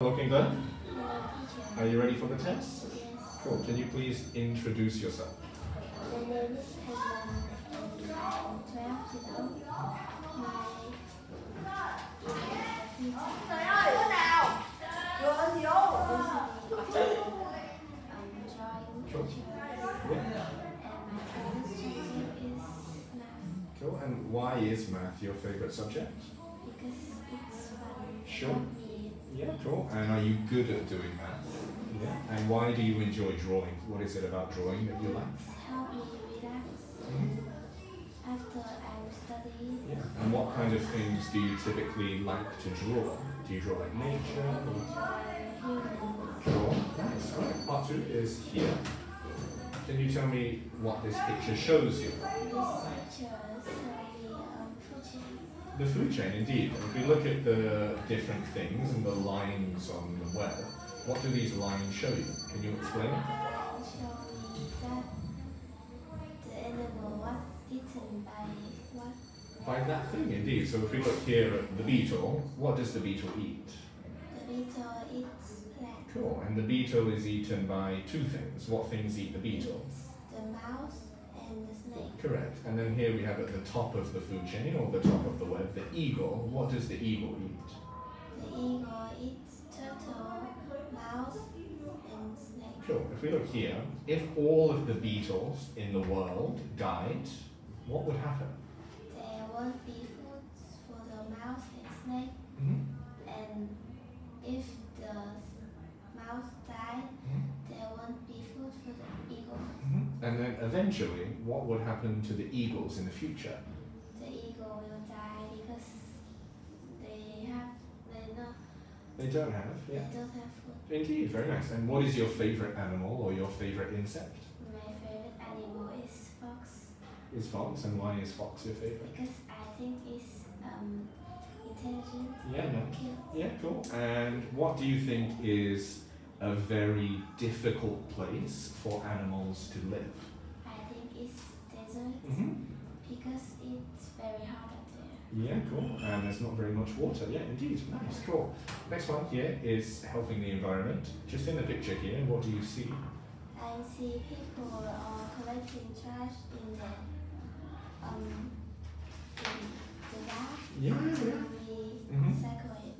Looking good? Are you ready for the test? Cool. Can you please introduce yourself? My name is Helen and I'm 12 years old. My drawing Sure. pictures Yeah. and my favorite subject is math Cool. And why is math your favorite subject? because it's fun. Sure. And. Yeah. Cool. And are you good at doing math? Yeah. And why do you enjoy drawing? What is it about drawing that you like? It's helped me relax Mhm. after I study. Yeah. And what kind of things do you typically like to draw? Do you draw like nature? or- Human. Draw. Nice. All right. Part two is here. Can you tell me what this picture shows you? This picture The food chain, indeed. If we look at the different things and the lines on the web, what do these lines show you? Can you explain? show me that the animal was eaten by what? By that thing, indeed. So if we look here at the beetle, what does the beetle eat? The beetle eats plant. Cool. And the beetle is eaten by two things. What things eat the beetle? It's the mouse and the snake. Correct. And then here we have at the top of the food chain, or the top of the web, the eagle. What does the eagle eat? The eagle eats turtle, mouse, and snake. Sure. If we look here, if all of the beetles in the world died, what would happen? There won't be food for the mouse and snake, hmm and if the mouse died, Mhm. there won't be food for the eagle. Mhm. And then eventually, what would happen to the eagles in the future? The eagle will die because they have they not They don't have. they don't have food. Indeed, very nice. And what is your favorite animal or your favorite insect? My favorite animal is fox Is fox, and why is fox your favorite? because I think it's um, intelligent Yeah, no. cute. Yeah, cool. And what do you think is a very difficult place for animals to live? I think it's desert Mm-hmm. because it's very hot up there. Yeah, cool. And there's not very much water. Yeah, indeed. Nice, cool. Next one here is helping the environment. Just in the picture here, what do you see? I see people are collecting trash in the um in the bath Yeah, and yeah. we Mhm.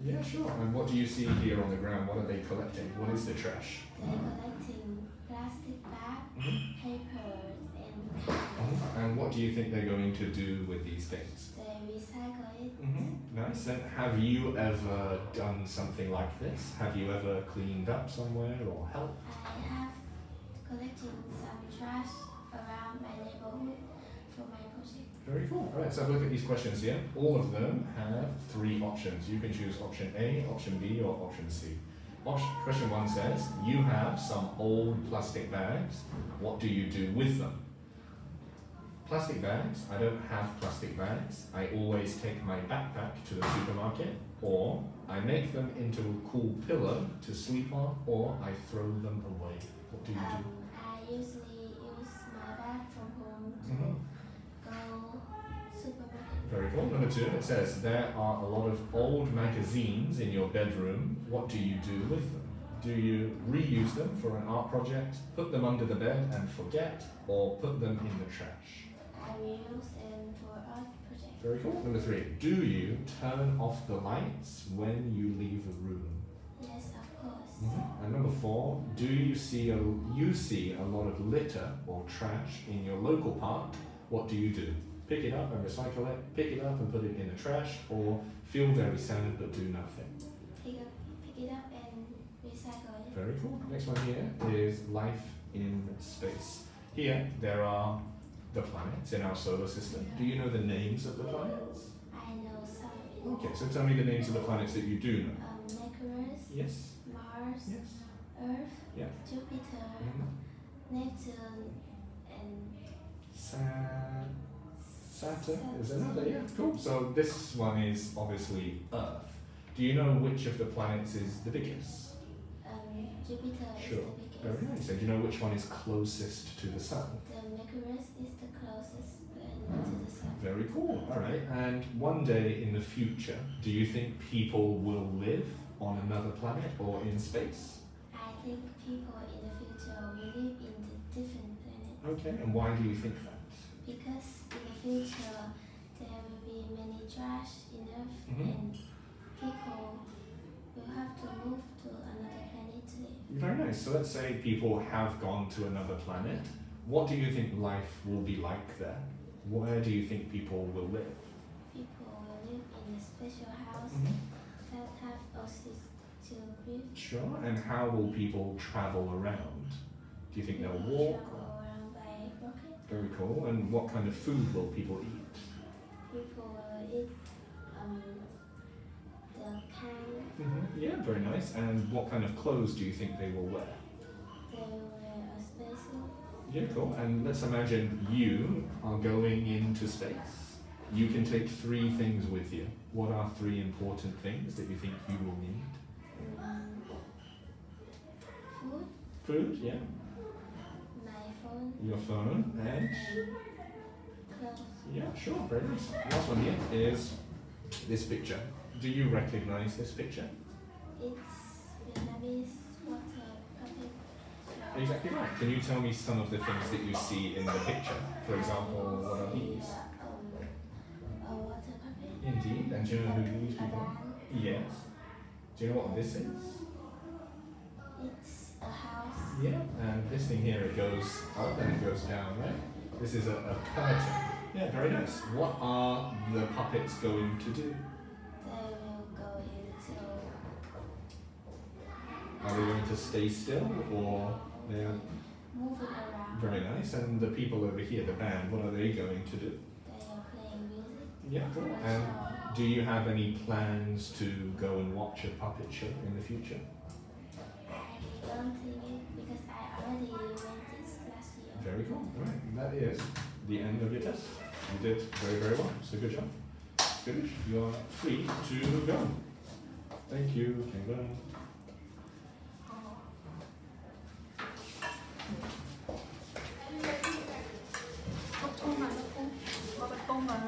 Recycle it. Yeah, sure. And what do you see here on the ground? What are they collecting? What is the trash? They're collecting plastic bag, Mhm. papers, and cards. And what do you think they're going to do with these things? They recycle it. Mm-hmm. Nice. And have you ever done something like this? Have you ever cleaned up somewhere or helped? I have collected some trash around my neighborhood for my project. Very cool. All right, so have a look at these questions here. All of them have three options. You can choose option A, option B, or option C. Option, question one says, you have some old plastic bags. What do you do with them? Plastic bags. I don't have plastic bags. I always take my backpack to the supermarket, or I make them into a cool pillow to sleep on, or I throw them away. What do you do? Um, I usually use my bag from home to Mhm. Very cool. Number two, it says there are a lot of old magazines in your bedroom. What do you do with them? Do you reuse them for an art project, put them under the bed and forget, or put them in the trash? I reuse them for art project. Very cool. Number three, do you turn off the lights when you leave a room? Yes, of course. Mm-hmm. And number four, do you see a you see a lot of litter or trash in your local park? What do you do? Pick it up and recycle it, pick it up and put it in the trash, or feel very sad but do nothing. Pick up, pick it up and recycle it. Very cool. Next one here is life in space. Here there are the planets in our solar system. Do you know the names of the planets? I know some. Okay, so tell me the names of the planets that you do know. Um, Mercury, Yes. Mars, Yes. Earth, Yeah. Jupiter, Mhm. Neptune, and Sa- Saturn is another, yeah, cool. So this one is obviously Earth. Do you know which of the planets is the biggest? um, Jupiter Sure. is the biggest. Very nice. And do you know which one is closest to the sun? The Mercury is the closest planet to the sun. Very cool. All right. And one day in the future, do you think people will live on another planet or in space? I think people in the future will live in the different Okay, and why do you think that? because in the future there will be many trash in Earth Mhm. and people will have to move to another planet to live. Very nice. So let's say people have gone to another planet. What do you think life will be like there? Where do you think people will live? People will live in a special house that have oxygen to breathe. Sure. And how will people travel around? Do you think they'll walk? travel around by rocket. Very cool. And what kind of food will people eat? People will eat um, the kind Yeah, very nice. And what kind of clothes do you think they will wear? they will wear a spacesuit. Yeah, cool. And let's imagine you are going into space. You can take three things with you. What are three important things that you think you will need? Um, food, Food, yeah. Phone, Your phone, and and yeah, sure, very nice. Last one here is this picture. Do you recognize this picture? It's Vietnamese water puppet. Exactly right. Can you tell me some of the things that you see in the picture? For example, what are these? Um, a water puppet. Indeed. And do you know who these people are? Yes. Do you know what this is? It's a house. Yeah. And this thing here, it goes up and it goes down, right? This is a, a curtain. Yeah, very nice. What are the puppets going to do? They will go into Are they going to stay still or they are moving around. very nice? And the people over here, the band, what are they going to do? They are playing music. Yeah, cool. And do you have any plans to go and watch a puppet show in the future? because I already went this last year. Very cool. All right. That is the end of your test. You did very, very well. So good job. Finish. You are free to go. Thank you. Okay. Oh.